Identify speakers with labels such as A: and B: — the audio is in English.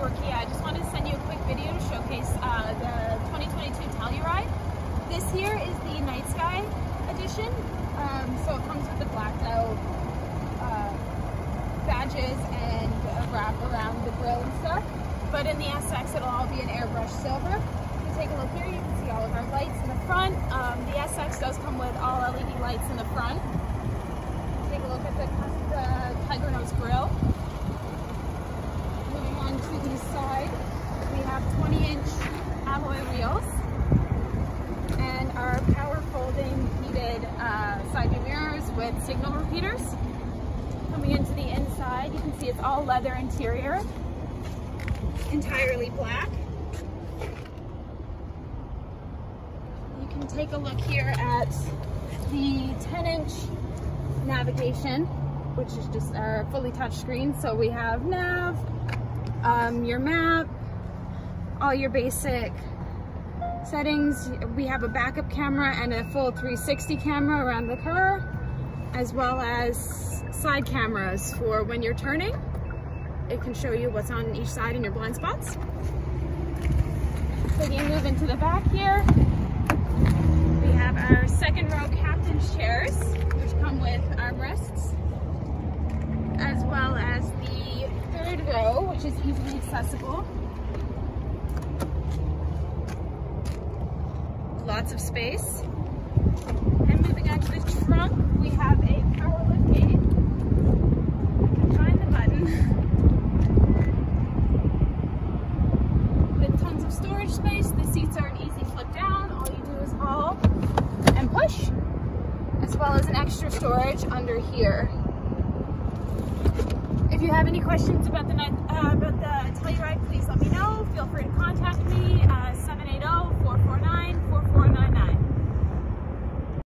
A: I just wanted to send you a quick video to showcase uh, the 2022 Telluride. This here is the Night Sky edition. Um, so it comes with the blacked out uh, badges and a wrap around the grill and stuff. But in the SX, it'll all be an airbrush silver. If you take a look here, you can see all of our lights in the front. Um, the SX does come with all LED lights in the front. Take a look at the Tiger Nose grill to the side, we have 20 inch alloy wheels and our power folding heated uh, side view mirrors with signal repeaters. Coming into the inside, you can see it's all leather interior, entirely black. You can take a look here at the 10 inch navigation, which is just our fully touch screen. So we have nav, um, your map, all your basic settings. We have a backup camera and a full 360 camera around the car, as well as side cameras for when you're turning. It can show you what's on each side in your blind spots. So you move into the back here. We have our second row captain's chairs, which come with armrests, as well as the third row, which is easily accessible. Lots of space. And moving on to the trunk, we have Storage space, the seats are an easy flip down. All you do is haul and push, as well as an extra storage under here. If you have any questions about the uh,